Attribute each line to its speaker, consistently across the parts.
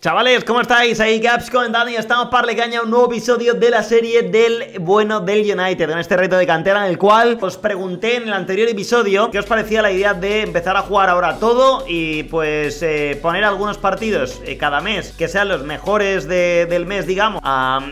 Speaker 1: Chavales, ¿cómo estáis? Ahí Caps comentando y estamos para caña un nuevo episodio de la serie del bueno del United En este reto de cantera en el cual os pregunté en el anterior episodio qué os parecía la idea de empezar a jugar ahora todo y pues eh, poner algunos partidos eh, cada mes que sean los mejores del mes, digamos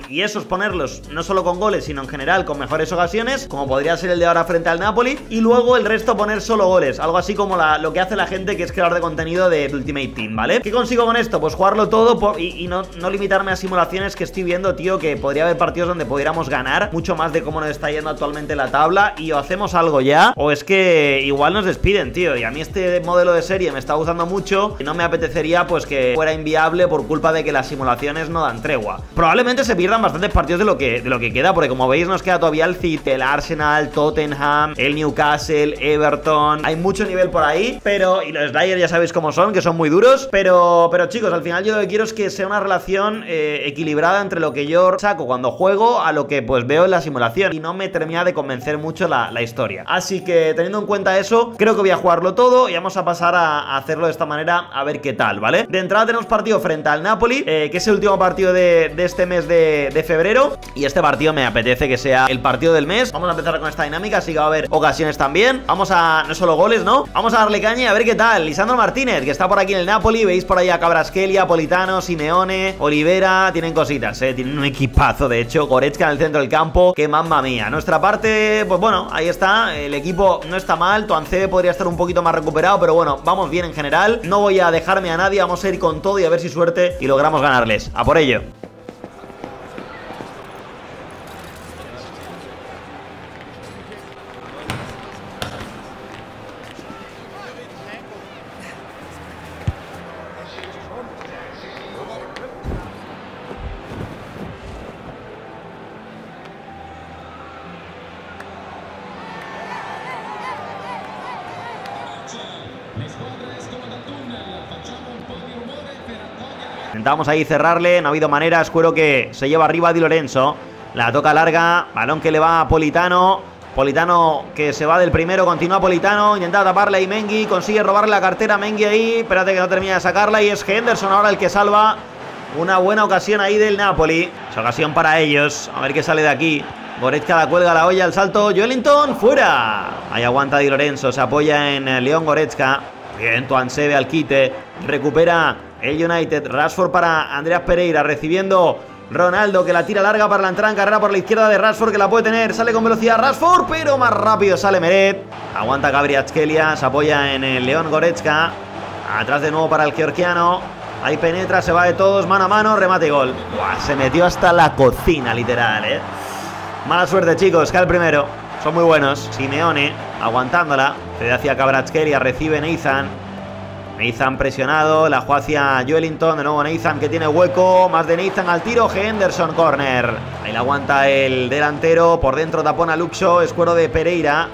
Speaker 1: y esos ponerlos no solo con goles sino en general con mejores ocasiones como podría ser el de ahora frente al Napoli y luego el resto poner solo goles, algo así como lo que hace la gente que es creador de contenido de Ultimate Team, ¿vale? ¿Qué consigo con esto? Pues jugarlo todo todo y, no, limitarme a simulaciones que estoy viendo, tío, que podría haber partidos donde pudiéramos ganar mucho más de cómo nos está yendo actualmente la tabla y o hacemos algo ya o es que igual nos despiden, tío. Y a mí este modelo de serie me está gustando mucho y no me apetecería pues que fuera inviable por culpa de que las simulaciones no dan tregua. Probablemente se pierdan bastantes partidos de lo que, de lo que queda, porque como veis nos queda todavía el City, el Arsenal, Tottenham, el Newcastle, Everton. Hay mucho nivel por ahí, pero... Y los Dyers ya sabéis cómo son, que son muy duros, pero, pero chicos, al final yo quiero es que sea una relación eh, equilibrada entre lo que yo saco cuando juego a lo que pues veo en la simulación y no me termina de convencer mucho la, historia. Así que teniendo en cuenta eso, creo que voy a jugarlo todo y vamos a pasar a, hacerlo de esta manera a ver qué tal, ¿vale? De entrada tenemos partido frente al Napoli, eh, que es el último partido de, este mes de, febrero y este partido me apetece que sea el partido del mes. Vamos a empezar con esta dinámica, así que va a haber ocasiones también. Vamos a, no solo goles, ¿no? Vamos a darle caña y a ver qué tal. Lisandro Martínez, que está por aquí en el Napoli, veis por ahí a Cabraskelia, Politano, Simeone, Olivera, tienen cositas, ¿eh? Tienen un equipazo, de hecho, Goretzka en el centro del campo, que mamma mía. Nuestra parte, pues bueno, ahí está, el equipo no está mal, Tuancebe podría estar un poquito más recuperado, pero bueno, vamos bien en general. No voy a dejarme a nadie, vamos a ir con todo y a ver si suerte y logramos ganarles. A por ello. Intentamos ahí cerrarle, no ha habido manera. Escuero que se lleva arriba Di Lorenzo. La toca larga, balón que le va a Politano. Politano que se va del primero, continúa Politano, intenta taparle Mengi, consigue robarle la cartera Mengi ahí, espérate que no termina de sacarla y es Henderson ahora el que salva una buena ocasión ahí del Napoli. Es ocasión para ellos, a ver qué sale de aquí. Goretzka la cuelga la olla, al salto, Joelinton, fuera. Ahí aguanta Di Lorenzo, se apoya en León Goretzka. Bien, Tuansebe al quite, recupera el United. Rashford para Andreas Pereira recibiendo Ronaldo que la tira larga para la entrada en carrera por la izquierda de Rashford que la puede tener. Sale con velocidad Rashford, pero más rápido sale Meret. Aguanta Gabriel se apoya en el León Goretzka. Atrás de nuevo para el georgiano. Ahí penetra, se va de todos, mano a mano, remate y gol. se metió hasta la cocina, literal, ¿eh? Mala suerte, chicos, que el primero. Son muy buenos. Simeone aguantándola. Cede hacia Cabratskelia, recibe Nathan. Nathan presionado, la juega hacia Joelinton, de nuevo Nathan que tiene hueco, más de Nathan al tiro, Henderson corner. Ahí la aguanta el delantero, por dentro tapona Luxo, escuero de Pereira,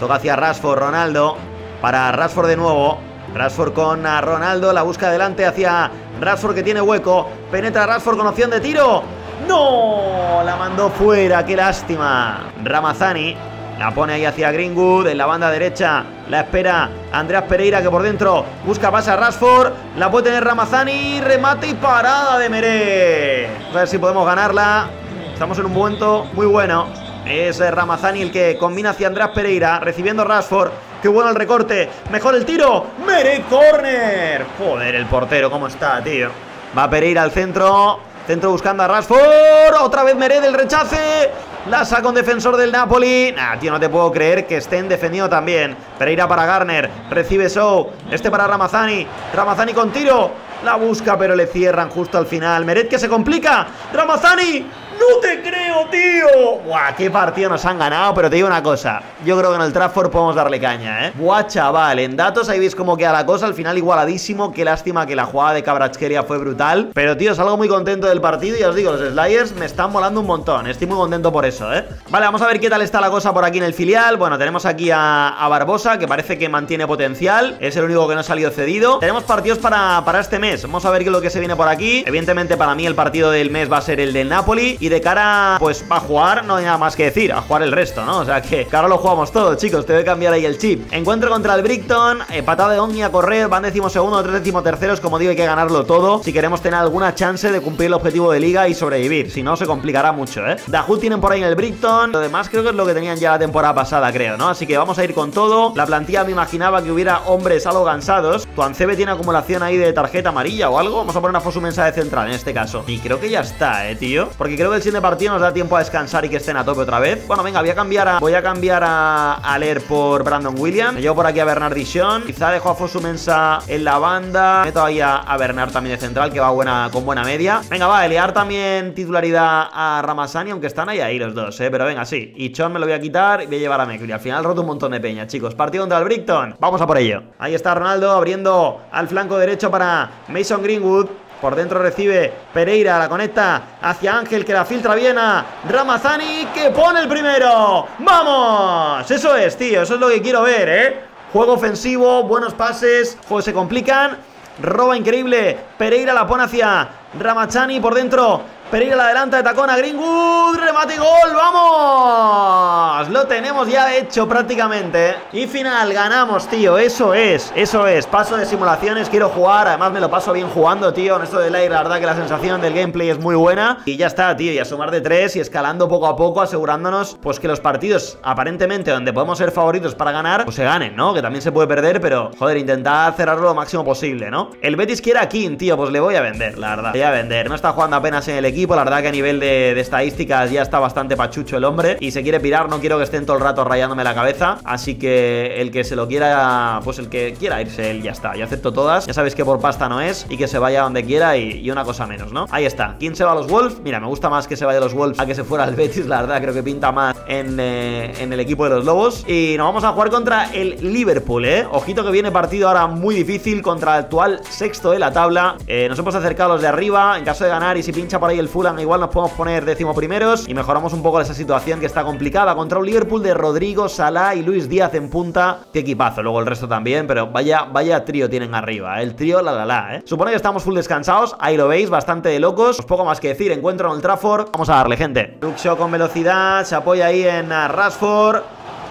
Speaker 1: toca hacia Rashford, Ronaldo, para Rashford de nuevo, Rashford con Ronaldo, la busca adelante hacia Rashford que tiene hueco, penetra Rashford con opción de tiro, ¡no! La mandó fuera, qué lástima. Ramazani la pone ahí hacia Greenwood. En la banda derecha la espera Andreas Pereira que por dentro busca pasa a Rashford. La puede tener Ramazani. Remate y parada de Meré. A ver si podemos ganarla. Estamos en un momento muy bueno. Es Ramazani el que combina hacia Andreas Pereira. Recibiendo Rashford. Qué bueno el recorte. Mejor el tiro. Meré corner. Joder, el portero, ¿cómo está, tío? Va Pereira al centro. Centro buscando a Rashford. Otra vez Meré del rechace. La saca un defensor del Napoli. Nah, tío, no te puedo creer que estén defendiendo también. Pereira para Garner. Recibe Show. Este para Ramazani. Ramazani con tiro. La busca, pero le cierran justo al final. Meret que se complica. Ramazani. ¡No te creo, tío! ¡Buah! ¡Qué partido nos han ganado! Pero te digo una cosa. Yo creo que en el Trafford podemos darle caña, ¿eh? ¡Buah, chaval! En datos ahí veis cómo queda la cosa. Al final igualadísimo. Qué lástima que la jugada de Cabrachkeria fue brutal. Pero, tío, salgo muy contento del partido. Y os digo, los Slayers me están molando un montón. Estoy muy contento por eso, ¿eh? Vale, vamos a ver qué tal está la cosa por aquí en el filial. Bueno, tenemos aquí a, Barbosa, que parece que mantiene potencial. Es el único que no ha salido cedido. Tenemos partidos para, para este mes. Vamos a ver qué es lo que se viene por aquí. Evidentemente, para mí el partido del mes va a ser el del Napoli. Y de de cara, pues a jugar, no hay nada más que decir, a jugar el resto, ¿no? O sea que, que ahora lo jugamos todo, chicos, te voy a cambiar ahí el chip. Encuentro contra el Brickton, eh, patada de Omni a correr, van décimo segundo, tres décimo terceros, como digo, hay que ganarlo todo si queremos tener alguna chance de cumplir el objetivo de liga y sobrevivir, si no se complicará mucho, ¿eh? Dahut tienen por ahí en el Brickton, lo demás creo que es lo que tenían ya la temporada pasada, creo, ¿no? Así que vamos a ir con todo, la plantilla me imaginaba que hubiera hombres algo cansados, Tuancebe tiene acumulación ahí de tarjeta amarilla o algo, vamos a poner una Fosu mensaje central en este caso, y creo que ya está, ¿eh, tío? Porque creo que el siguiente partido nos da tiempo a descansar y que estén a tope otra vez. Bueno, venga, voy a cambiar a, voy a, cambiar a, a leer por Brandon Williams, me llevo por aquí a Bernard Dishon, quizá dejo a Fosu Mensa en la banda, meto ahí a, a Bernard también de central, que va buena, con buena media. Venga, va, elear también titularidad a Ramazani, aunque están ahí ahí los dos, ¿eh? Pero venga, sí. Y Chon me lo voy a quitar y voy a llevar a Mekri. Al final roto un montón de peña, chicos. Partido contra el Brickton. Vamos a por ello. Ahí está Ronaldo abriendo al flanco derecho para Mason Greenwood. Por dentro recibe Pereira, la conecta hacia Ángel que la filtra bien a Ramazani que pone el primero. ¡Vamos! Eso es, tío, eso es lo que quiero ver, ¿eh? Juego ofensivo, buenos pases, juegos se complican. Roba increíble, Pereira la pone hacia Ramachani por dentro Pereira la de tacón a Greenwood Remate y gol, ¡vamos! Lo tenemos ya hecho prácticamente Y final, ganamos, tío, eso es Eso es, paso de simulaciones, quiero jugar Además me lo paso bien jugando, tío En esto del aire, la verdad que la sensación del gameplay es muy buena Y ya está, tío, y a sumar de tres Y escalando poco a poco, asegurándonos Pues que los partidos, aparentemente, donde podemos ser favoritos para ganar Pues se ganen, ¿no? Que también se puede perder, pero, joder, intentar cerrarlo lo máximo posible, ¿no? El Betis quiere a King, tío, pues le voy a vender, la verdad Voy a vender, no está jugando apenas en el equipo la verdad que a nivel de, estadísticas ya está bastante pachucho el hombre. Y se quiere pirar, no quiero que estén todo el rato rayándome la cabeza, así que el que se lo quiera, pues el que quiera irse, él ya está, yo acepto todas, ya sabéis que por pasta no es. Y que se vaya donde quiera y, una cosa menos, ¿no? Ahí está, ¿quién se va a los Wolves? Mira, me gusta más que se vaya a los Wolves a que se fuera al Betis, la verdad creo que pinta más en, eh, en el equipo de los Lobos. Y nos vamos a jugar contra el Liverpool, ¿eh? Ojito que viene partido ahora muy difícil contra el actual sexto de la tabla, eh, nos hemos acercado a los de arriba, en caso de ganar y si pincha por ahí el Fulham igual nos podemos poner décimo primeros y mejoramos un poco esa situación que está complicada contra un Liverpool de Rodrigo, Salah y Luis Díaz en punta. Qué equipazo, luego el resto también, pero vaya, vaya trío tienen arriba, ¿eh? el trío la la la, ¿eh? Supone que estamos full descansados, ahí lo veis, bastante de locos, pues poco más que decir, encuentro en el Trafford, vamos a darle, gente. Luxo con velocidad, se apoya ahí en Rashford,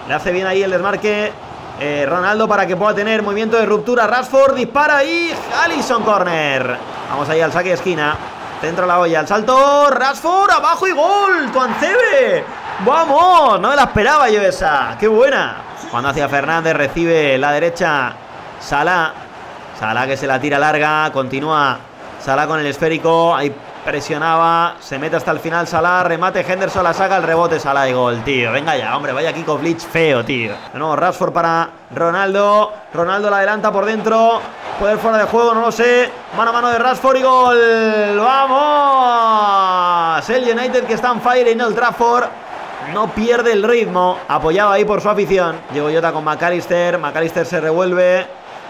Speaker 1: le hace bien ahí el desmarque, eh, Ronaldo para que pueda tener movimiento de ruptura. Rashford dispara y Allison corner. Vamos ahí al saque de esquina. Centro la olla, el salto, Rashford, abajo y gol, Tuancebe. Vamos, no me la esperaba yo esa, qué buena. Cuando hacia Fernández recibe la derecha Salah. Salah que se la tira larga, continúa Salah con el esférico, ahí presionaba, se mete hasta el final Salah, remate Henderson, la saca, el rebote Salah y gol, tío. Venga ya, hombre, vaya Kiko Blitz feo, tío. De nuevo, Rashford para Ronaldo, Ronaldo la adelanta por dentro, Puede ir fuera de juego, no lo sé. Mano a mano de Rashford y gol. ¡Vamos! El United que está en fire en el Trafford. No pierde el ritmo. Apoyado ahí por su afición. Diego Jota con McAllister. McAllister se revuelve.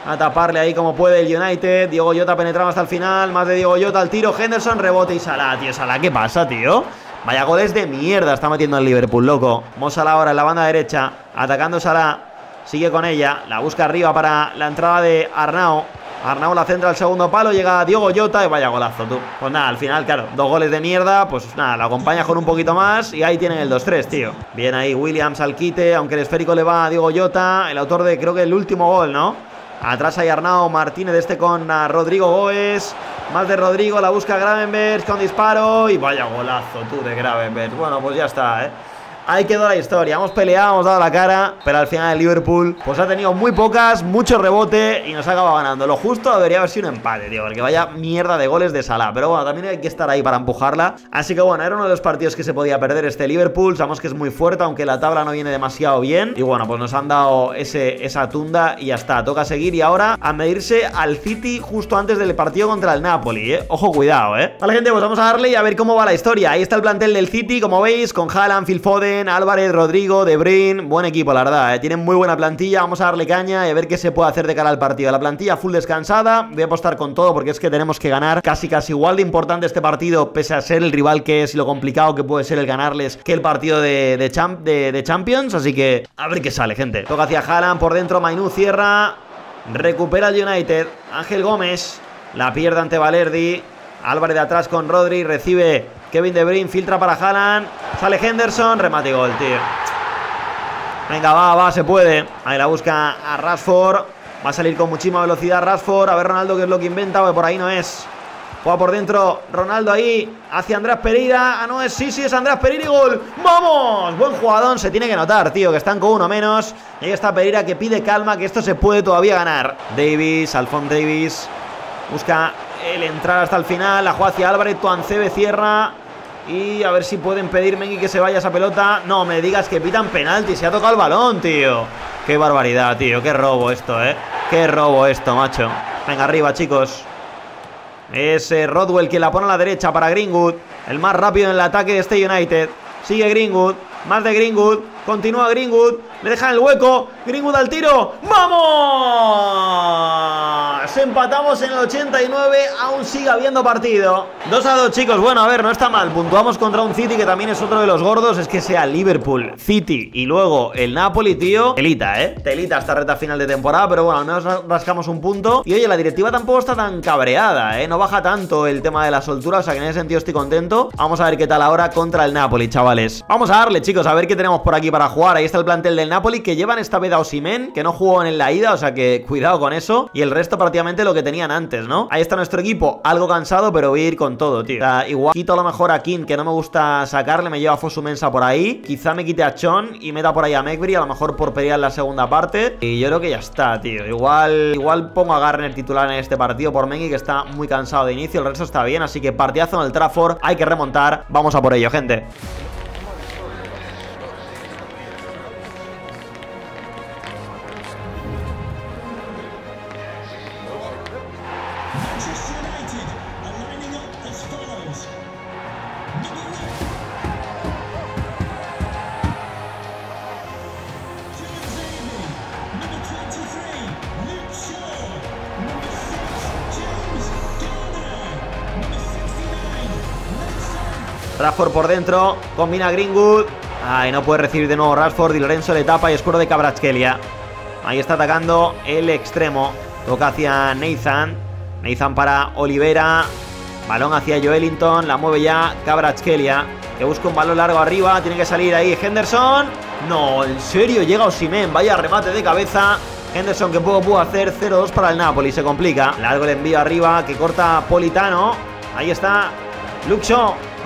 Speaker 1: A taparle ahí como puede el United. Diego Jota penetraba hasta el final. Más de Diego Jota al tiro. Henderson, rebote y Salah, tío. Salah, ¿qué pasa, tío? Vaya goles de mierda está metiendo el Liverpool, loco. Mo Salah ahora en la banda derecha. Atacando Salah. Sigue con ella. La busca arriba para la entrada de Arnau. Arnau la centra al segundo palo, llega Diego Jota y vaya golazo, tú. Pues nada, al final, claro, dos goles de mierda, pues nada, la acompaña con un poquito más y ahí tienen el 2-3, tío. Bien ahí Williams al quite, aunque el esférico le va a Diego Jota, el autor de creo que el último gol, ¿no? Atrás hay Arnau Martínez, este con Rodrigo Goes. Más de Rodrigo, la busca Gravenberg con disparo y vaya golazo, tú, de Gravenberg. Bueno, pues ya está, ¿eh? Ahí quedó la historia. Hemos peleado, hemos dado la cara, pero al final el Liverpool pues ha tenido muy pocas, mucho rebote y nos ha acabado ganando. Lo justo debería haber sido un empate, tío, porque vaya mierda de goles de Salah. Pero bueno, también hay que estar ahí para empujarla. Así que bueno, era uno de los partidos que se podía perder este Liverpool. Sabemos que es muy fuerte, aunque la tabla no viene demasiado bien. Y bueno, pues nos han dado ese, esa tunda y ya está. Toca seguir y ahora a medirse al City justo antes del partido contra el Napoli, ¿eh? Ojo, cuidado, ¿eh? Vale, gente, pues vamos a darle y a ver cómo va la historia. Ahí está el plantel del City, como veis, con Haaland, Phil Foden, Álvarez, Rodrigo, De Bruyne, buen equipo la verdad, ¿eh? tienen muy buena plantilla, vamos a darle caña y a ver qué se puede hacer de cara al partido. La plantilla full descansada, voy a apostar con todo porque es que tenemos que ganar casi casi igual de importante este partido, pese a ser el rival que es y lo complicado que puede ser el ganarles que el partido de, de, de, Champions, así que a ver qué sale, gente. Toca hacia Haaland, por dentro Mainú cierra, recupera el United, Ángel Gómez, la pierde ante Valerdi, Álvarez de atrás con Rodri, recibe Kevin De filtra para Haaland. Sale Henderson. Remate y gol, tío. Venga, va, va, se puede. Ahí la busca a Rashford. Va a salir con muchísima velocidad Rashford. A ver Ronaldo qué es lo que inventa, porque por ahí no es. Juega por dentro Ronaldo ahí hacia Andrés Pereira. Ah, no es, sí, sí, es Andrés Pereira y gol. ¡Vamos! Buen jugadón, se tiene que notar, tío, que están con uno menos. Y ahí está Pereira que pide calma, que esto se puede todavía ganar. Davis, Alfon Davis. Busca el entrar hasta el final. La juega hacia Álvarez, Tuancebe cierra. Y a ver si pueden pedir Mengi que se vaya esa pelota. No me digas que pitan penalti. Se ha tocado el balón, tío. Qué barbaridad, tío. Qué robo esto, eh. Qué robo esto, macho. Venga, arriba, chicos. Es Rodwell quien la pone a la derecha para Greenwood. El más rápido en el ataque de este United. Sigue Greenwood. Más de Greenwood. Continúa Greenwood. Le dejan el hueco. Greenwood al tiro. ¡Vamos! Empatamos en el 89. Aún sigue habiendo partido. 2 a 2, chicos. Bueno, a ver, no está mal. Puntuamos contra un City que también es otro de los gordos. Es que sea Liverpool, City y luego el Napoli, tío. Telita, ¿eh? Telita esta reta final de temporada. Pero bueno, al menos rascamos un punto. Y oye, la directiva tampoco está tan cabreada, ¿eh? No baja tanto el tema de la soltura. O sea que en ese sentido estoy contento. Vamos a ver qué tal ahora contra el Napoli, chavales. Vamos a darle, chicos, a ver qué tenemos por aquí para jugar. Ahí está el plantel del Napoli que llevan esta vez a Osimen, que no jugó en la ida, o sea que cuidado con eso. Y el resto prácticamente lo que tenían antes, ¿no? Ahí está nuestro equipo, algo cansado, pero voy a ir con todo, tío. O sea, igual quito a lo mejor a King, que no me gusta sacarle, me lleva a Fosumensa por ahí. Quizá me quite a Chon y meta por ahí a Megbury, a lo mejor por pelear la segunda parte. Y yo creo que ya está, tío. Igual, igual pongo a Garner titular en este partido por Mengi, que está muy cansado de inicio. El resto está bien, así que partidazo en el Trafford. Hay que remontar. Vamos a por ello, gente. Rashford por dentro, combina Greenwood. Ay, no puede recibir de nuevo Rashford y Lorenzo le tapa y escudo de Cabrachkelia. Ahí está atacando el extremo. Toca hacia Nathan. Nathan para Olivera. Balón hacia Joelinton. La mueve ya Cabrachkelia. Que busca un balón largo arriba. Tiene que salir ahí Henderson. No, en serio, llega Osimen. Vaya remate de cabeza. Henderson que poco pudo hacer. 0-2 para el Napoli. Se complica. Largo el envío arriba que corta Politano. Ahí está Luke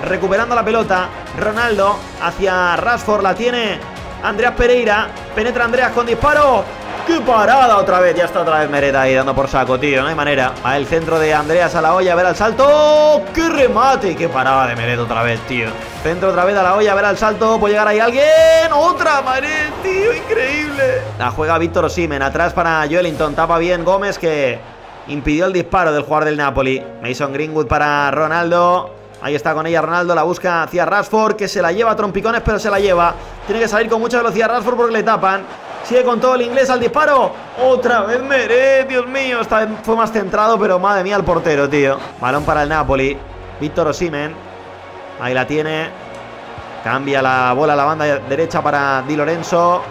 Speaker 1: recuperando la pelota. Ronaldo hacia Rashford, la tiene Andreas Pereira. Penetra Andreas con disparo. ¡Qué parada otra vez! Ya está otra vez Mereda ahí dando por saco, tío. No hay manera. A el centro de Andreas a la olla, a ver al salto. ¡Qué remate! ¡Qué parada de Mereda otra vez, tío! Centro otra vez a la olla, a ver al salto. Puede llegar ahí alguien. ¡Otra Mared, tío! ¡Increíble! La juega Víctor Simen. Atrás para Joelinton. Tapa bien Gómez que impidió el disparo del jugador del Napoli. Mason Greenwood para Ronaldo. Ahí está con ella Ronaldo, la busca hacia Rashford, que se la lleva a trompicones, pero se la lleva. Tiene que salir con mucha velocidad Rashford porque le tapan. Sigue con todo el inglés al disparo. Otra vez Meret, Dios mío. Esta vez fue más centrado, pero madre mía el portero, tío. Balón para el Napoli. Víctor Osimen. Ahí la tiene. Cambia la bola a la banda derecha para Di Lorenzo.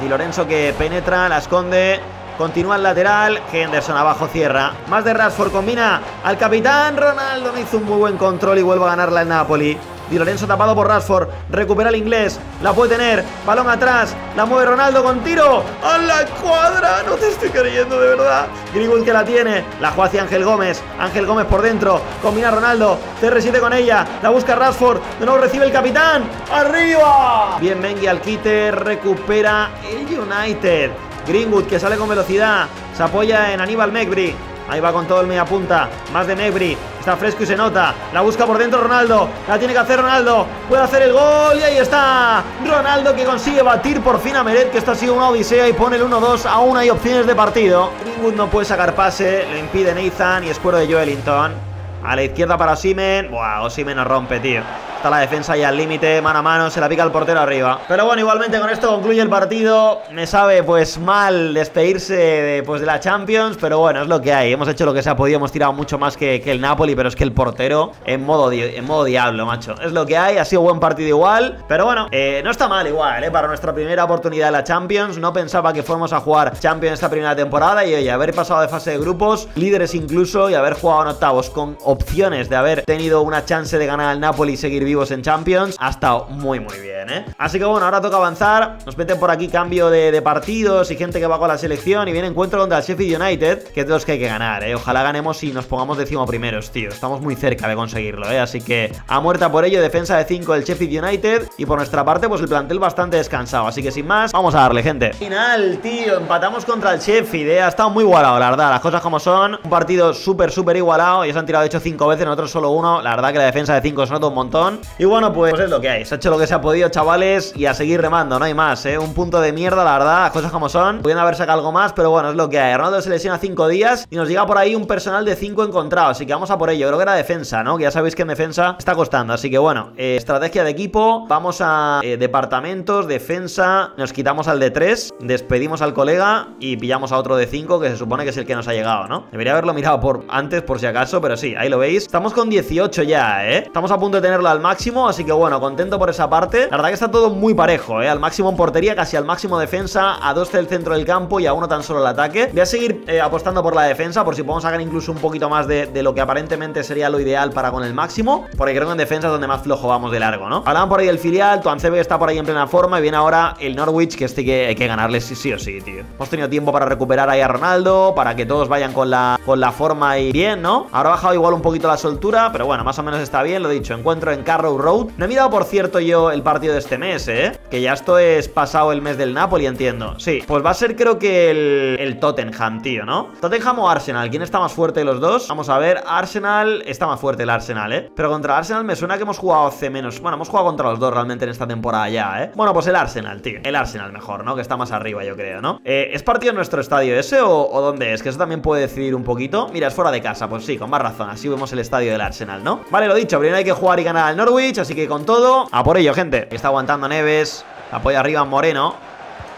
Speaker 1: Di Lorenzo que penetra, la esconde. Continúa el lateral. Henderson abajo cierra. Más de Rashford combina al capitán. Ronaldo no hizo un muy buen control y vuelve a ganarla el Napoli. Di Lorenzo tapado por Rashford. Recupera el inglés. La puede tener. Balón atrás. La mueve Ronaldo con tiro. ¡A la cuadra! No te estoy creyendo de verdad. Greenwood que la tiene. La juega hacia Ángel Gómez. Ángel Gómez por dentro. Combina Ronaldo. CR7 con ella. La busca Rashford. De nuevo recibe el capitán. ¡Arriba! Bien Mengi al quite. Recupera el United. Greenwood que sale con velocidad. Se apoya en Aníbal Megri. Ahí va con todo el media punta. Más de Megri. Está fresco y se nota. La busca por dentro Ronaldo. La tiene que hacer Ronaldo. Puede hacer el gol. Y ahí está. Ronaldo que consigue batir por fin a Meret. Que esto ha sido una odisea. Y pone el 1-2. Aún hay opciones de partido. Greenwood no puede sacar pase. Lo impide Nathan. Y escuero de Joelinton. A la izquierda para Osimen. Buah, Osimen nos rompe, tío. Está la defensa ya al límite, mano a mano, se la pica el portero arriba. Pero bueno, igualmente con esto concluye el partido. Me sabe pues mal despedirse de, pues, de la Champions, pero bueno, es lo que hay. Hemos hecho lo que se ha podido, hemos tirado mucho más que, el Napoli, pero es que el portero en modo, en modo diablo, macho. Es lo que hay, ha sido buen partido igual, pero bueno, eh, no está mal igual, ¿eh? Para nuestra primera oportunidad de la Champions. No pensaba que fuéramos a jugar Champions esta primera temporada y oye, haber pasado de fase de grupos, líderes incluso, y haber jugado en octavos con opciones de haber tenido una chance de ganar al Napoli y seguir vivos en Champions, ha estado muy muy bien, ¿eh? Así que bueno, ahora toca avanzar, nos meten por aquí cambio de, partidos y gente que va con la selección y viene encuentro contra el Sheffield United, que es de los que hay que ganar, ¿eh? Ojalá ganemos y nos pongamos décimo primeros, tío, estamos muy cerca de conseguirlo, ¿eh? Así que a muerta por ello, defensa de 5 el Sheffield United y por nuestra parte pues el plantel bastante descansado, así que sin más, vamos a darle, gente. Final, tío, empatamos contra el Sheffield, ¿eh? Ha estado muy igualado, la verdad, las cosas como son, un partido súper, súper igualado, ellos han tirado de hecho 5 veces, nosotros solo uno, la verdad que la defensa de 5 se nota un montón. Y bueno, pues, es lo que hay, se ha hecho lo que se ha podido, chavales, y a seguir remando, no hay más, ¿eh? Un punto de mierda, la verdad, cosas como son, pudiendo haber sacado algo más, pero bueno, es lo que hay, Ronaldo se lesiona 5 días y nos llega por ahí un personal de 5 encontrado, así que vamos a por ello, creo que era defensa, ¿no? Que ya sabéis que en defensa está costando, así que bueno, eh, estrategia de equipo, vamos a eh, departamentos, defensa, nos quitamos al de 3, despedimos al colega y pillamos a otro de 5 que se supone que es el que nos ha llegado, ¿no? Debería haberlo mirado por antes por si acaso, pero sí, ahí lo veis. Estamos con 18 ya, ¿eh? Estamos a punto de tenerlo al máximo, así que bueno, contento por esa parte. La verdad que está todo muy parejo, ¿eh? Al máximo en portería, casi al máximo defensa, a dos del centro del campo y a uno tan solo el ataque. Voy a seguir eh, apostando por la defensa, por si podemos sacar incluso un poquito más de, de, lo que aparentemente sería lo ideal para con el máximo, porque creo que en defensa es donde más flojo vamos de largo, ¿no? Hablaban por ahí el filial, Tuancebe está por ahí en plena forma y viene ahora el Norwich, que este que hay que ganarle sí, sí o sí, tío. Hemos tenido tiempo para recuperar ahí a Ronaldo, para que todos vayan con la, con la forma y bien, ¿no? Ahora ha bajado igual un poquito la soltura, pero bueno, más o menos está bien, lo dicho. Encuentro en Carrow Road. No he mirado, por cierto, yo el partido de este mes, ¿eh? Que ya esto es pasado el mes del Napoli, entiendo. Sí, pues va a ser creo que el, el Tottenham, tío, ¿no? Tottenham o Arsenal, ¿quién está más fuerte de los dos? Vamos a ver, Arsenal, está más fuerte el Arsenal, ¿eh? Pero contra Arsenal me suena que hemos jugado hace menos. Bueno, hemos jugado contra los dos realmente en esta temporada ya, ¿eh? Bueno, pues el Arsenal, tío. El Arsenal mejor, ¿no? Que está más arriba, yo creo, ¿no? Eh, ¿Es partido nuestro estadio ese o, o dónde es? Que eso también puede decidir un poquito. Mira, es fuera de casa, pues sí, con más razón. Así vemos el estadio del Arsenal, ¿no? Vale, lo dicho, primero hay que jugar y ganar al Norwich, así que con todo, a por ello, gente. Está aguantando Neves, apoya arriba Moreno.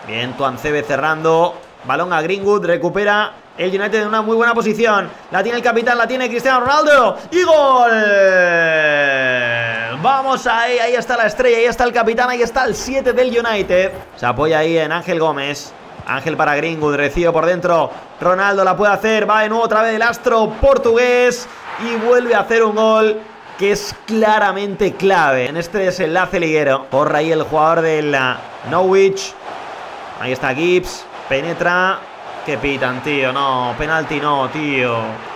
Speaker 1: Bien, Tuancebe cerrando. Balón a Greenwood, recupera el United en una muy buena posición. La tiene el capitán, la tiene Cristiano Ronaldo. ¡Y gol! Vamos ahí, ahí está la estrella, ahí está el capitán, ahí está el 7 del United. Se apoya ahí en Ángel Gómez. Ángel para Greenwood, recibe por dentro. Ronaldo la puede hacer, va de nuevo otra vez el astro portugués. Y vuelve a hacer un gol que es claramente clave en este desenlace liguero. Corre ahí el jugador del Norwich. Ahí está Gibbs. Penetra. Que pitan, tío. No, penalti no, tío.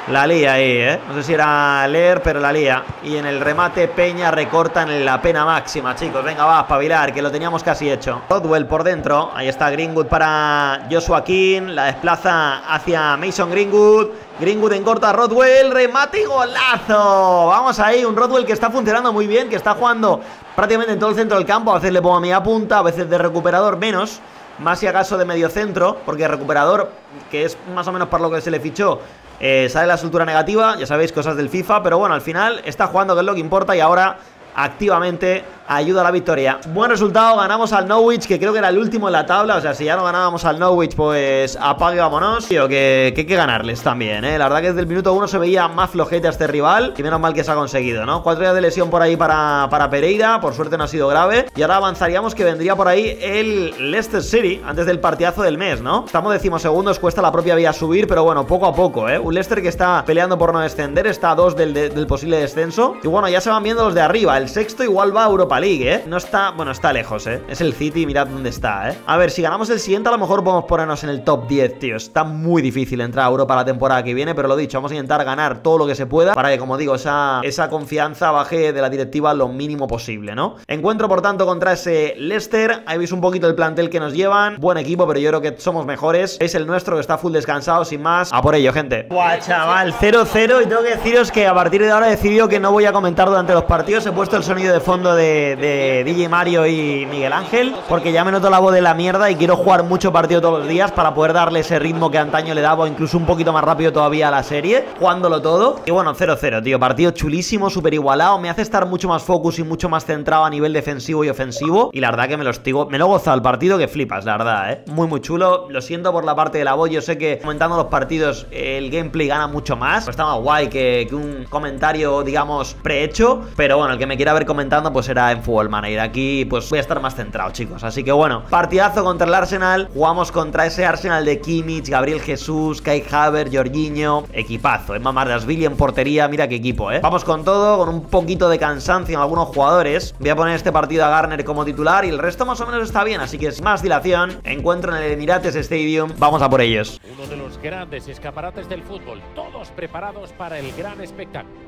Speaker 1: La lía ahí, ¿eh? No sé si era leer, pero la lía. Y en el remate Peña recortan la pena máxima, chicos. Venga, va, espabilar, que lo teníamos casi hecho. Rodwell por dentro. Ahí está Greenwood para Joshua King. La desplaza hacia Mason Greenwood. Greenwood en corta, Rodwell, remate y golazo. Vamos ahí, un Rodwell que está funcionando muy bien, que está jugando prácticamente en todo el centro del campo. A veces le pongo a media punta, a veces de recuperador menos más si acaso de medio centro, porque recuperador, que es más o menos para lo que se le fichó, eh, sale la soltura negativa, ya sabéis, cosas del FIFA, pero bueno, al final está jugando, que es lo que importa, y ahora activamente ayuda a la victoria. Buen resultado, ganamos al Norwich, que creo que era el último en la tabla. O sea, si ya no ganábamos al Norwich, pues apague, vámonos. Tío, que, que hay que ganarles también, ¿eh? La verdad que desde el minuto uno se veía más flojete a este rival. Y menos mal que se ha conseguido, ¿no? Cuatro días de lesión por ahí para, para Pereira. Por suerte no ha sido grave. Y ahora avanzaríamos que vendría por ahí el Leicester City, antes del partidazo del mes, ¿no? Estamos decimosegundos, cuesta la propia vía subir, pero bueno, poco a poco, ¿eh? Un Leicester que está peleando por no descender, está a dos del, del posible descenso. Y bueno, ya se van viendo los de arriba. El sexto igual va a Europa League, ¿eh? No está, bueno, está lejos, ¿eh? Es el City, mirad dónde está, ¿eh? A ver, si ganamos el siguiente a lo mejor podemos ponernos en el top 10, tío Está muy difícil entrar a Europa la temporada que viene Pero lo dicho, vamos a intentar ganar todo lo que se pueda Para que, como digo, esa, esa confianza baje de la directiva lo mínimo posible, ¿no? Encuentro, por tanto, contra ese Leicester Ahí veis un poquito el plantel que nos llevan Buen equipo, pero yo creo que somos mejores Es el nuestro que está full descansado, sin más A por ello, gente Buah, chaval, 0-0 Y tengo que deciros que a partir de ahora he decidido que no voy a comentar durante los partidos He puesto el sonido de fondo de, de, DJ Mario y Miguel Ángel, porque ya me noto la voz de la mierda y quiero jugar mucho partido todos los días para poder darle ese ritmo que antaño le daba, o incluso un poquito más rápido todavía a la serie, jugándolo todo. Y bueno, 0-0, tío, partido chulísimo, súper igualado, me hace estar mucho más focus y mucho más centrado a nivel defensivo y ofensivo, y la verdad que me lo, estigo, me lo he gozado el partido que flipas, la verdad, ¿eh? Muy, muy chulo, lo siento por la parte de la voz, yo sé que comentando los partidos el gameplay gana mucho más, pues está más guay que, un comentario, digamos, prehecho, pero bueno, el que me quiera ver comentando pues será en Football Manager, aquí pues voy a estar más centrado, chicos, así que bueno, partidazo contra el Arsenal, jugamos contra ese Arsenal de Kimmich, Gabriel Jesús, Kai Haver, Jorginho, equipazo, Emma Mardasvili en portería, mira qué equipo, ¿eh? Vamos con todo, con un poquito de cansancio en algunos jugadores, voy a poner este partido a Garner como titular y el resto más o menos está bien, así que es más dilación, encuentro en el Emirates Stadium, vamos a por ellos.
Speaker 2: Uno de los grandes escaparates del fútbol, todos preparados para el gran espectáculo.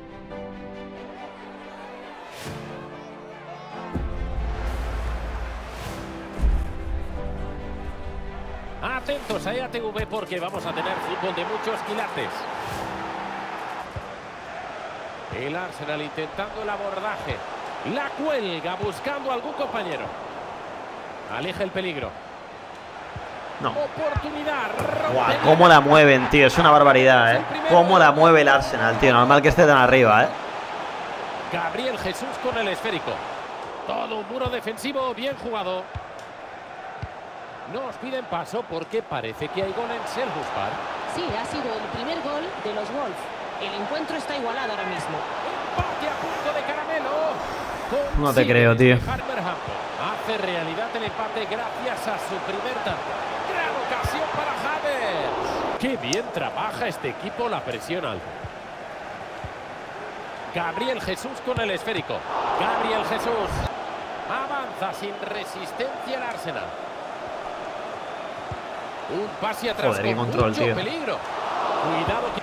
Speaker 2: Atentos a ATV porque vamos a tener fútbol de muchos quilates. El Arsenal intentando el abordaje. La cuelga buscando a algún compañero. Aleja el peligro.
Speaker 1: No.
Speaker 2: Oportunidad.
Speaker 1: Guau, cómo la mueven, tío. Es una barbaridad, ¿eh? Cómo la mueve el Arsenal, tío. Normal que esté tan arriba, ¿eh?
Speaker 2: Gabriel Jesús con el esférico. Todo un muro defensivo bien jugado. Nos piden paso porque parece que hay gol en Selhurst Park.
Speaker 3: Sí, ha sido el primer gol de los Wolves. El encuentro está igualado ahora mismo.
Speaker 2: Empate a punto de caramelo.
Speaker 1: No te creo, tío.
Speaker 2: Hace realidad el empate gracias a su primer tanto. Gran ocasión para Havertz. Qué bien trabaja este equipo la presión alta. Gabriel Jesús con el esférico. Gabriel Jesús. Avanza sin resistencia el Arsenal. Un pase atrás
Speaker 1: Joder,
Speaker 2: con
Speaker 1: control,
Speaker 2: mucho
Speaker 1: tío.
Speaker 2: peligro. Cuidado. que-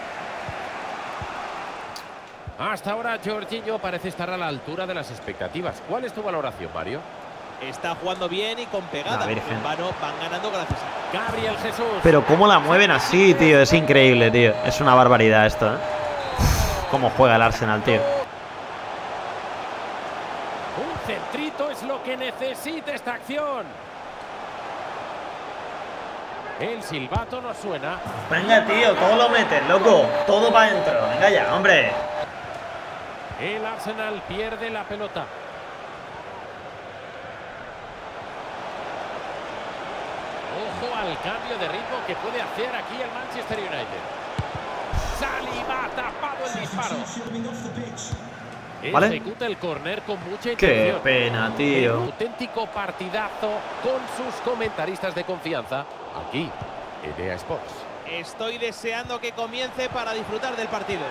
Speaker 2: Hasta ahora Jorginho parece estar a la altura de las expectativas. ¿Cuál es tu valoración, Mario?
Speaker 4: Está jugando bien y con pegada.
Speaker 1: La Virgen.
Speaker 4: En vano van ganando gracias a
Speaker 2: Gabriel Jesús.
Speaker 1: Pero cómo la mueven así, tío. Es increíble, tío. Es una barbaridad esto, ¿eh? Cómo juega el Arsenal, tío.
Speaker 2: Un centrito es lo que necesita esta acción. El silbato nos suena.
Speaker 1: Venga, tío. Todo lo meten, loco. Todo para adentro. Venga ya, hombre.
Speaker 2: El Arsenal pierde la pelota. Ojo al cambio de ritmo que puede hacer aquí el Manchester United. Saliba tapado el disparo.
Speaker 1: ¿Vale?
Speaker 2: Ejecuta el córner con mucha
Speaker 1: Qué
Speaker 2: intención.
Speaker 1: pena,
Speaker 2: Un
Speaker 1: tío.
Speaker 2: auténtico partidazo con sus comentaristas de confianza aquí en EA Sports.
Speaker 4: Estoy deseando que comience para disfrutar del partido.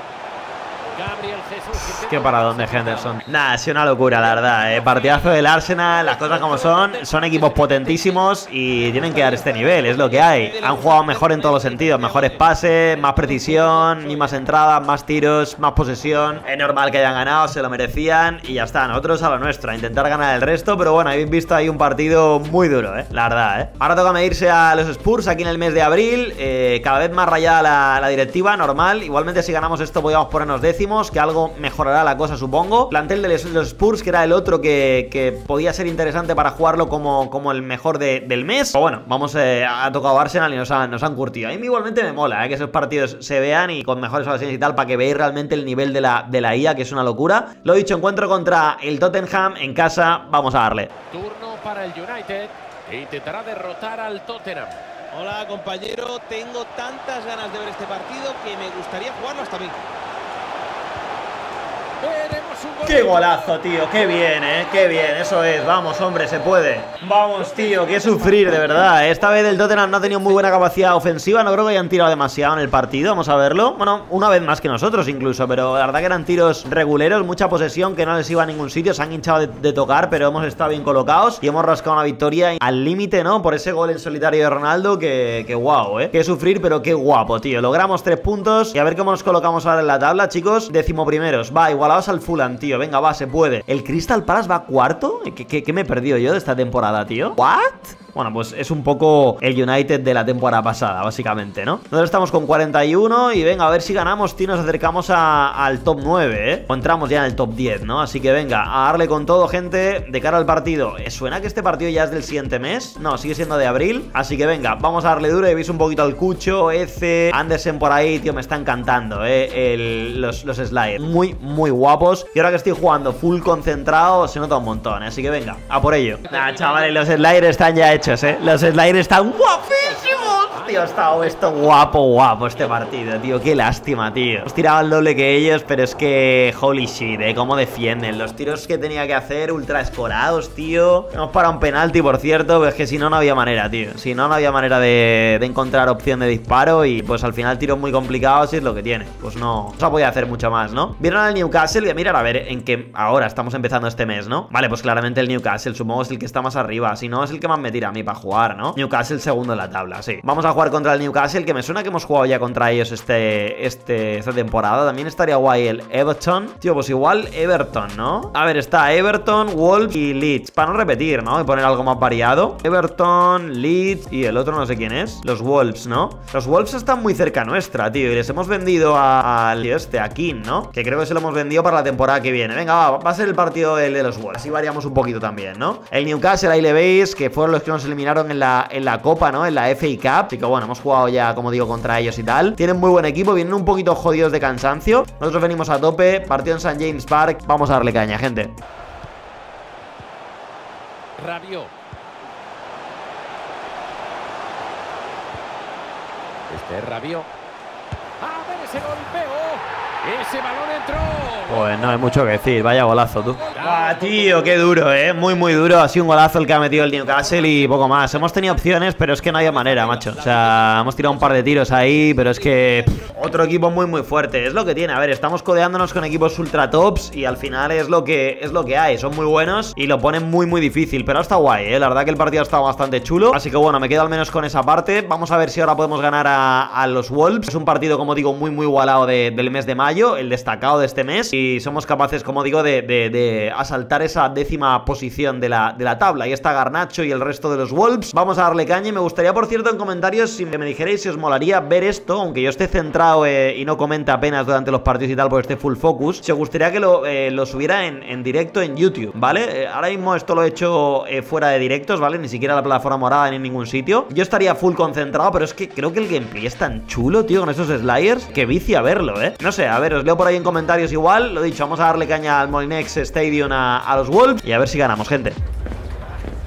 Speaker 2: Gabriel Jesús. intenta
Speaker 1: Qué paradón de Henderson. Nah, ha sido una locura, la verdad. ¿eh? Partidazo del Arsenal, las cosas como son. Son equipos potentísimos y tienen que dar este nivel, es lo que hay. Han jugado mejor en todos los sentidos. Mejores pases, más precisión, mismas entradas, más tiros, más posesión. Es normal que hayan ganado, se lo merecían y ya está. Nosotros a lo nuestro, intentar ganar el resto. Pero bueno, habéis visto ahí un partido muy duro, ¿eh? La verdad, ¿eh? Ahora toca medirse a los Spurs aquí en el mes de abril. Eh, cada vez más rayada la, directiva, normal. Igualmente si ganamos esto podríamos ponernos décimos, que algo mejorará la cosa, supongo. Plantel de los Spurs, que era el otro que, que podía ser interesante para jugarlo como, como el mejor de- del mes. Pero bueno, vamos, eh, ha tocado Arsenal y nos han, nos han curtido. A mí igualmente me mola, eh, que esos partidos se vean y con mejores ocasiones y tal, para que veáis realmente el nivel de la, de la IA, que es una locura. Lo dicho, encuentro contra el Tottenham en casa. Vamos a darle.
Speaker 2: Turno para el United e intentará derrotar al Tottenham.
Speaker 4: Hola compañero, tengo tantas ganas de ver este partido que me gustaría jugarlo hasta mí.
Speaker 1: Qué golazo, tío, qué bien, eh, qué bien, eso es, vamos, hombre, se puede. Vamos, tío, qué sufrir, de verdad. Esta vez el Tottenham no ha tenido muy buena capacidad ofensiva, no creo que hayan tirado demasiado en el partido, vamos a verlo. Bueno, una vez más que nosotros incluso, pero la verdad que eran tiros reguleros, mucha posesión que no les iba a ningún sitio, se han hinchado de, de tocar, pero hemos estado bien colocados y hemos rascado una victoria al límite, ¿no? Por ese gol en solitario de Ronaldo, que, que guau, eh. Qué sufrir, pero qué guapo, tío. Logramos tres puntos y a ver cómo nos colocamos ahora en la tabla, chicos. Décimo primeros, va, igualados al Fulham, tío. Venga, va, se puede. ¿El Crystal Palace va cuarto? ¿Qué, qué, qué me he perdido yo de esta temporada, tío? ¿What? Bueno, pues es un poco el United de la temporada pasada, básicamente, ¿no? Nosotros estamos con 41 y venga, a ver si ganamos, tío, nos acercamos al top 9, ¿eh? O entramos ya en el top 10, ¿no? Así que venga, a darle con todo, gente, de cara al partido. ¿Suena que este partido ya es del siguiente mes? No, sigue siendo de abril. Así que venga, vamos a darle duro y veis un poquito al Cucho, Eze, Andersen por ahí, tío, me está encantando, ¿eh? los, los slides. Muy, muy guapos. Y ahora que estoy jugando full concentrado, se nota un montón, ¿eh? Así que venga, a por ello. Nah, chavales, los sliders están ya hechos, ¿eh? Los sliders están guapísimos. Tío, ha estado esto guapo, guapo este partido, tío. Qué lástima, tío. Os tiraba el doble que ellos, pero es que... Holy shit, ¿eh? Cómo defienden. Los tiros que tenía que hacer, ultra escorados, tío. Hemos parado un penalti, por cierto, pero es que si no, no había manera, tío. Si no, no había manera de, encontrar opción de disparo y pues al final tiros muy complicados y es lo que tiene. Pues no, no se podía hacer mucho más, ¿no? Vieron al Newcastle, voy a mirar a ver en qué ahora estamos empezando este mes, ¿no? Vale, pues claramente el Newcastle, supongo es el que está más arriba. Si no, es el que más me tira para jugar, ¿no? Newcastle segundo en la tabla, sí. Vamos a jugar contra el Newcastle, que me suena que hemos jugado ya contra ellos este, este, esta temporada. También estaría guay el Everton. Tío, pues igual Everton, ¿no? A ver, está Everton, Wolves y Leeds. Para no repetir, ¿no? Y poner algo más variado. Everton, Leeds y el otro no sé quién es. Los Wolves, ¿no? Los Wolves están muy cerca nuestra, tío. Y les hemos vendido al este, a King, ¿no? Que creo que se lo hemos vendido para la temporada que viene. Venga, va, va a ser el partido de, de los Wolves. Así variamos un poquito también, ¿no? El Newcastle, ahí le veis, que fueron los que nos eliminaron en la, en la Copa, ¿no? En la FA Cup. Así que bueno, hemos jugado ya, como digo, contra ellos y tal. Tienen muy buen equipo, vienen un poquito jodidos de cansancio. Nosotros venimos a tope, partido en St. James Park. Vamos a darle caña, gente.
Speaker 2: Rabio. Este es Rabio. A ver ese golpeo. Ese balón entró.
Speaker 1: Pues no hay mucho que decir, vaya golazo tú. ¡Ah, tío! Qué duro, ¿eh? Muy, muy duro. Sido un golazo el que ha metido el Newcastle y poco más. Hemos tenido opciones, pero es que no había manera, macho. O sea, hemos tirado un par de tiros ahí, pero es que... otro equipo muy, muy fuerte. Es lo que tiene. A ver, estamos codeándonos con equipos ultra tops y al final es lo que, es lo que hay. Son muy buenos y lo ponen muy, muy difícil. Pero está guay, ¿eh? La verdad que el partido ha estado bastante chulo. Así que bueno, me quedo al menos con esa parte. Vamos a ver si ahora podemos ganar a, los Wolves. Es un partido, como digo, muy, muy igualado del mes de mayo. El destacado de este mes. Y somos capaces, como digo, de, asaltar esa décima posición de la, de la tabla. Ahí está Garnacho y el resto de los Wolves. Vamos a darle caña y me gustaría, por cierto, en comentarios si me dijerais si os molaría ver esto, aunque yo esté centrado eh, y no comente apenas durante los partidos y tal, porque esté full focus, si os gustaría que lo, eh, subiera en, directo en YouTube, ¿vale? Eh, ahora mismo esto lo he hecho fuera de directos, ¿vale? Ni siquiera la plataforma morada ni en ningún sitio. Yo estaría full concentrado, pero es que creo que el gameplay es tan chulo, tío, con esos sliders, que vicia verlo, ¿eh? No sé, a ver, os leo por ahí en comentarios igual, lo dicho, vamos a darle caña al Molinex Stadium a, los Wolves y a ver si ganamos, gente.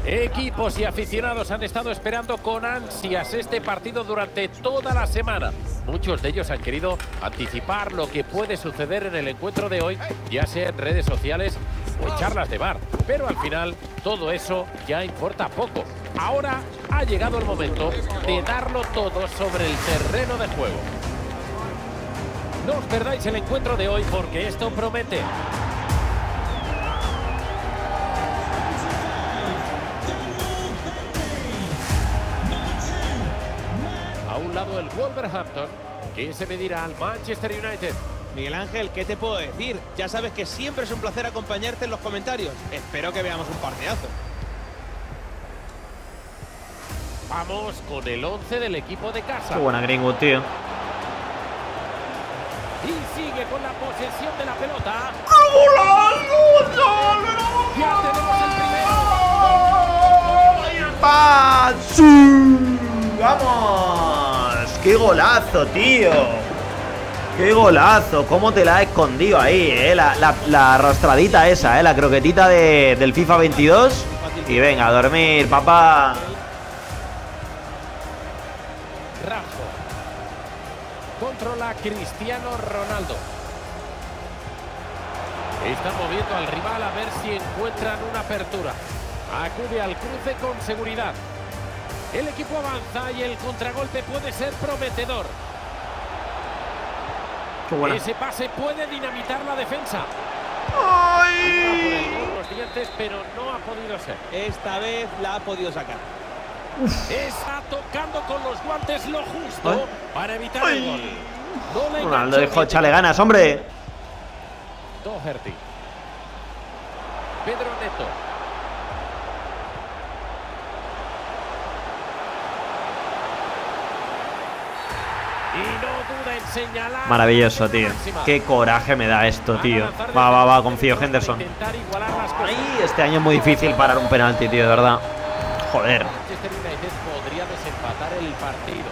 Speaker 2: Equipos y aficionados han estado esperando con ansias este partido durante toda la semana. Muchos de ellos han querido anticipar lo que puede suceder en el encuentro de hoy, ya sea en redes sociales o en charlas de bar. Pero al final, todo eso ya importa poco. Ahora ha llegado el momento de darlo todo sobre el terreno de juego. No os perdáis el encuentro de hoy porque esto promete. Un lado el Wolverhampton, que se medirá al Manchester United.
Speaker 4: Miguel Ángel, ¿qué te puedo decir? Ya sabes que siempre es un placer acompañarte en los comentarios. Espero que veamos un partidazo.
Speaker 2: Vamos con el 11 del equipo de casa.
Speaker 1: Qué buena Greenwood, tío.
Speaker 2: Y sigue con la posesión de la pelota.
Speaker 1: ¡Ya
Speaker 2: tenemos
Speaker 1: el primero! ¡Vamos! ¡Qué golazo, tío! ¡Qué golazo! ¿Cómo te la ha escondido ahí, eh? La, la, arrastradita esa, eh. La croquetita de, del FIFA 22. Y venga, a dormir, papá.
Speaker 2: controla Cristiano Ronaldo. Está moviendo al rival a ver si encuentran una apertura. Acude al cruce con seguridad. El equipo avanza y el contragolpe puede ser prometedor. Ese pase puede dinamitar la defensa.
Speaker 1: ¡Ay!
Speaker 2: Los dientes, pero no ha podido ser.
Speaker 4: Esta vez la ha podido sacar.
Speaker 2: Está tocando con los guantes lo justo para evitar el gol.
Speaker 1: Ronaldo dijo, échale ganas, hombre.
Speaker 2: Doherty. Pedro Neto.
Speaker 1: Maravilloso, tío. Qué coraje me da esto, tío. Va, va, va, confío, Henderson. Ay, este año es muy difícil parar un penalti, tío, de verdad. Joder.
Speaker 2: Manchester United podría desempatar el partido.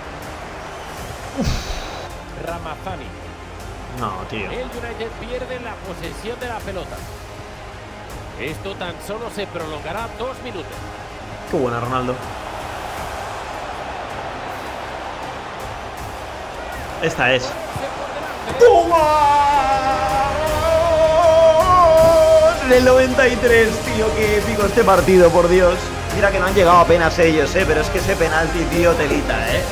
Speaker 2: Ramazani.
Speaker 1: No, tío.
Speaker 2: El United pierde la posesión de la pelota. Esto tan solo se prolongará dos minutos.
Speaker 1: Qué buena, Ronaldo. Esta es. En el 93, tío, qué épico este partido, por Dios. Mira que no han llegado apenas ellos, eh, pero es que ese penalti, tío, telita, eh.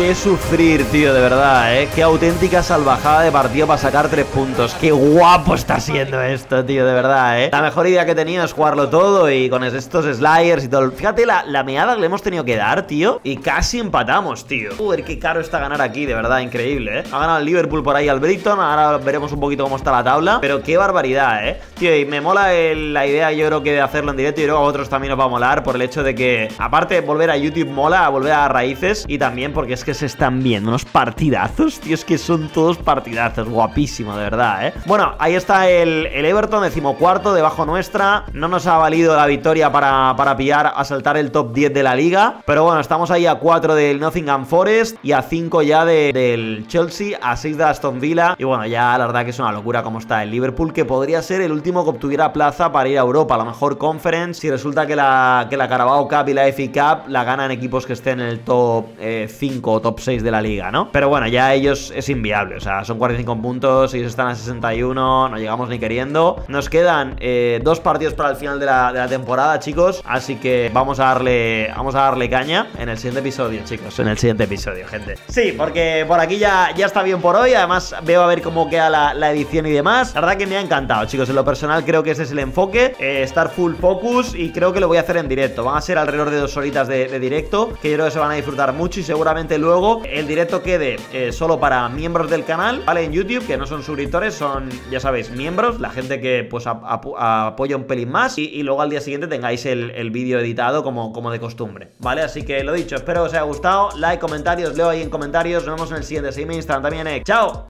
Speaker 1: Qué sufrir, tío, de verdad, ¿eh? Qué auténtica salvajada de partido para sacar tres puntos. Qué guapo está siendo esto, tío, de verdad, ¿eh? La mejor idea que tenido es jugarlo todo y con estos sliders y todo. Fíjate la, la meada que le hemos tenido que dar, tío. Y casi empatamos, tío. Joder, qué caro está ganar aquí, de verdad, increíble, ¿eh? Ha ganado el Liverpool por ahí al Brighton. Ahora veremos un poquito cómo está la tabla. Pero qué barbaridad, ¿eh? Tío, y me mola la idea, yo creo que de hacerlo en directo y luego a otros también nos va a molar por el hecho de que, aparte, volver a YouTube mola, volver a raíces y también porque es que se están viendo unos partidazos, tío, es que son todos partidazos, guapísimo, de verdad, ¿eh? Bueno, ahí está el, el Everton, decimocuarto, debajo nuestra. No nos ha valido la victoria para, para pillar, a saltar el top 10 de la liga. Pero bueno, estamos ahí a 4 del Nottingham Forest y a 5 ya de- del Chelsea, a 6 de Aston Villa. Y bueno, ya la verdad que es una locura cómo está el Liverpool, que podría ser el último que obtuviera plaza para ir a Europa, a lo mejor Conference, si resulta que la, que la Carabao Cup y la FA Cup la ganan equipos que estén en el top 5 o top 6 de la liga, ¿no? Pero bueno, ya ellos es inviable, o sea, son 45 puntos, ellos están a 61, no llegamos ni queriendo. Nos quedan eh, dos partidos para el final de la, temporada, chicos, así que vamos a darle vamos a darle caña en el siguiente episodio, chicos, en el siguiente episodio, gente. Sí, porque por aquí ya, ya está bien por hoy, además veo a ver cómo queda la, la edición y demás. La verdad que me ha encantado, chicos, en lo personal creo que ese es el enfoque, eh, estar full focus y creo que lo voy a hacer en directo. Van a ser alrededor de dos horitas de, de directo, que yo creo que se van a disfrutar mucho y seguramente luego el directo quede eh, solo para miembros del canal, ¿vale? En YouTube, que no son suscriptores, son, ya sabéis, miembros, la gente que pues ap- ap- apoya un pelín más y, y luego al día siguiente tengáis el, el vídeo editado como, como de costumbre, ¿vale? Así que lo dicho, espero que os haya gustado, like, comentarios, leo ahí en comentarios, nos vemos en el siguiente, seguidme en Instagram también, eh. ¡Chao!